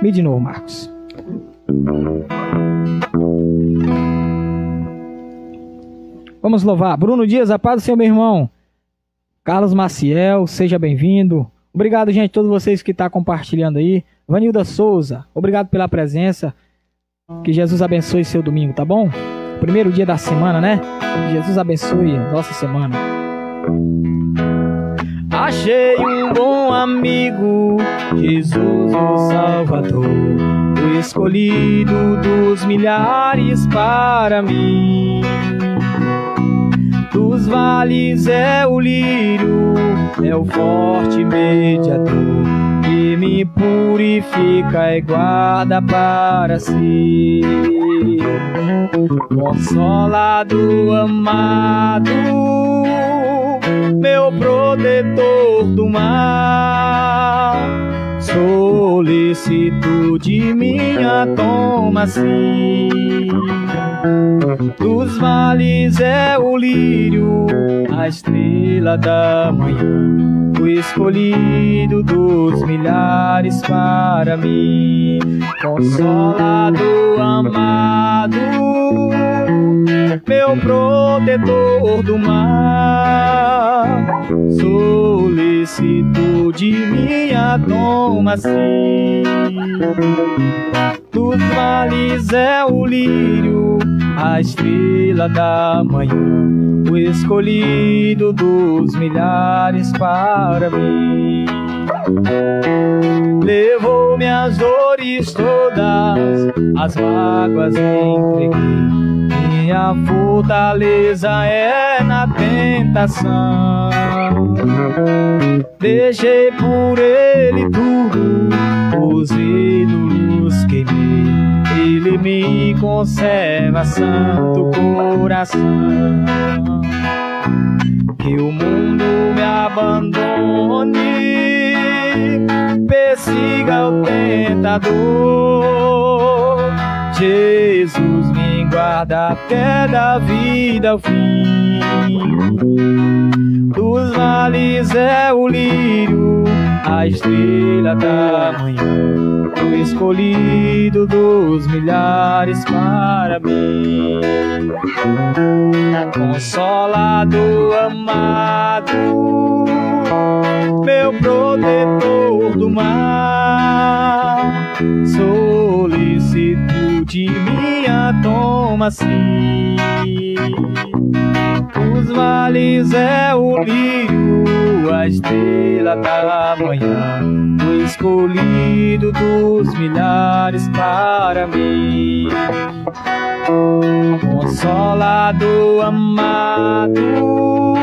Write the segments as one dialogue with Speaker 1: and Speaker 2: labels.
Speaker 1: Me de novo, Marcos. Vamos louvar. Bruno Dias, a paz do Senhor, meu irmão. Carlos Maciel, seja bem-vindo. Obrigado, gente, todos vocês que estão tá compartilhando aí. Vanilda Souza, obrigado pela presença. Que Jesus abençoe seu domingo, tá bom? Primeiro dia da semana, né? Que Jesus abençoe nossa semana. Achei um amigo, Jesus o Salvador, o escolhido dos milhares para mim. Dos vales é o lírio, é o forte mediador que me purifica e guarda para si. Consolado, amado, meu protetor do mar. Solicitude minha toma sim. Dos vales é o lírio, a estrela da manhã, o escolhido dos milhares para mim. Consolado, amado, meu protetor do mar, solicitude minha toma sim. Dos vales é o lírio, a estrela da manhã, o escolhido dos milhares para mim. Levou minhas dores todas, as mágoas entreguei. Minha fortaleza é na tentação. Deixei por ele tudo, os ídolos queimei. Ele me conserva, santo coração. Que o mundo me abandone, persiga o tentador. Jesus me guarda até da vida ao fim. Dos vales é o lírio, a estrela da manhã, o escolhido dos milhares para mim. Consolado, amado, meu protetor do mar, solicitude minha toma sim. Vales é o lírio, a estrela da manhã, o escolhido dos milhares para mim. Consolado, amado,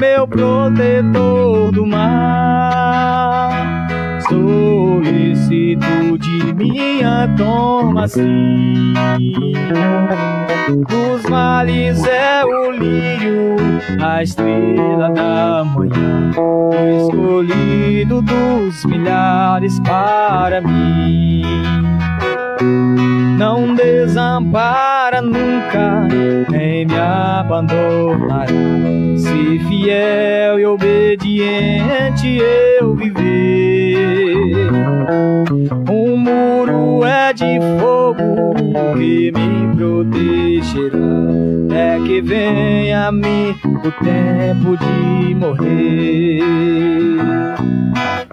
Speaker 1: meu protetor do mar, solicitude minha toma sim. Dos vales é o lírio, a estrela da manhã, escolhido dos milhares para mim. Não desampara nunca, nem me abandonará. Se fiel e obediente eu viver, um é de fogo que me protegerá. É que venha a mim o tempo de morrer.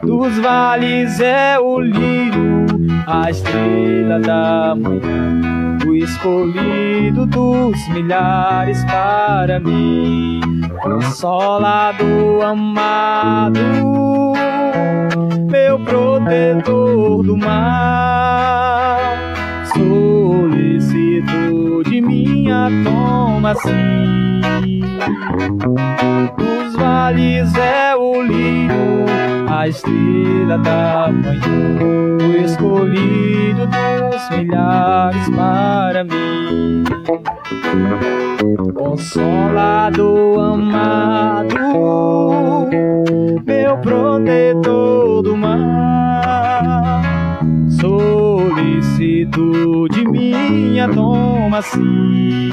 Speaker 1: Dos vales é o lírio, a estrela da manhã, o escolhido dos milhares para mim. Consolado, amado, meu protetor do mar, solicitude minha toma sim. Dos vales é o lírio, a estrela da manhã, o escolhido dos milhares para mim. Consolado, amado, meu protetor do mar, solicitude minha toma sim.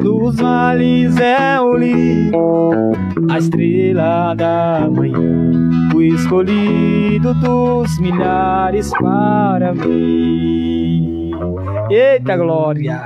Speaker 1: Dos vales é o lírio a estrela da manhã, o escolhido dos milhares para mim. Eita glória!